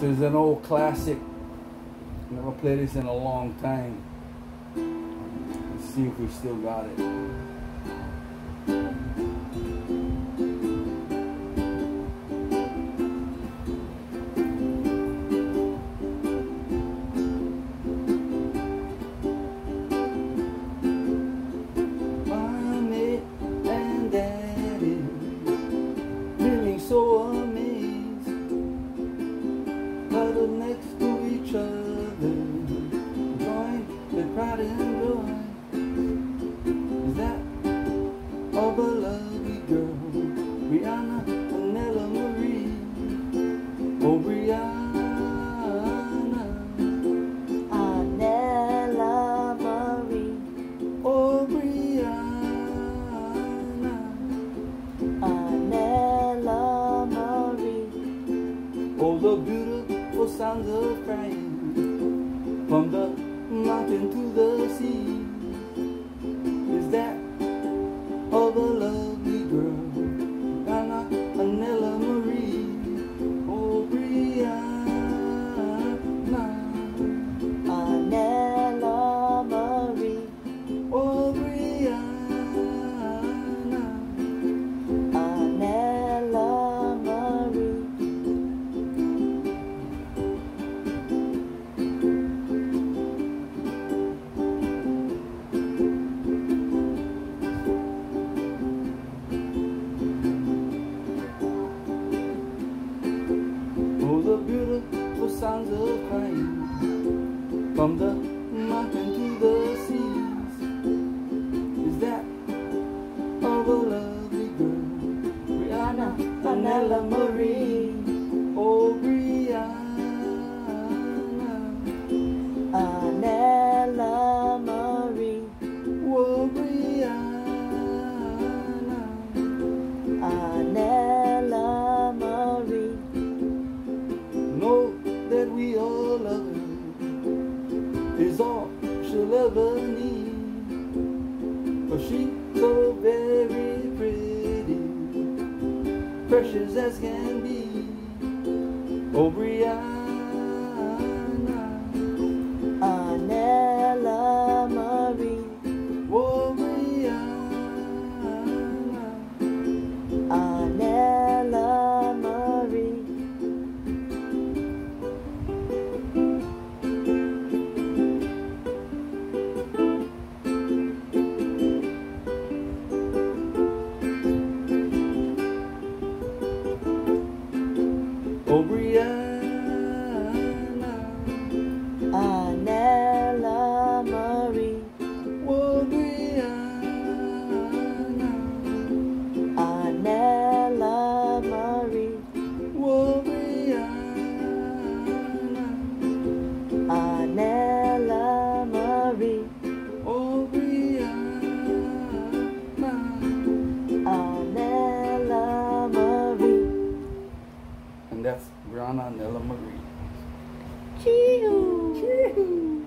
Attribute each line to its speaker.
Speaker 1: This is an old classic. Never played this in a long time. Let's see if we still got it. all the beautiful oh, sounds of crying from the mountain to the sea. pain from the Oh, she's so very pretty, precious as can be. Oh, Briannah. Briannah,
Speaker 2: Anela Marie,
Speaker 1: whoa, Briannah, Anela Marie, whoa, Briannah, Anela Marie, oh, Briannah,
Speaker 2: Anela Marie.
Speaker 1: And that's
Speaker 2: we're on
Speaker 1: Chee-hoo. Chee-hoo.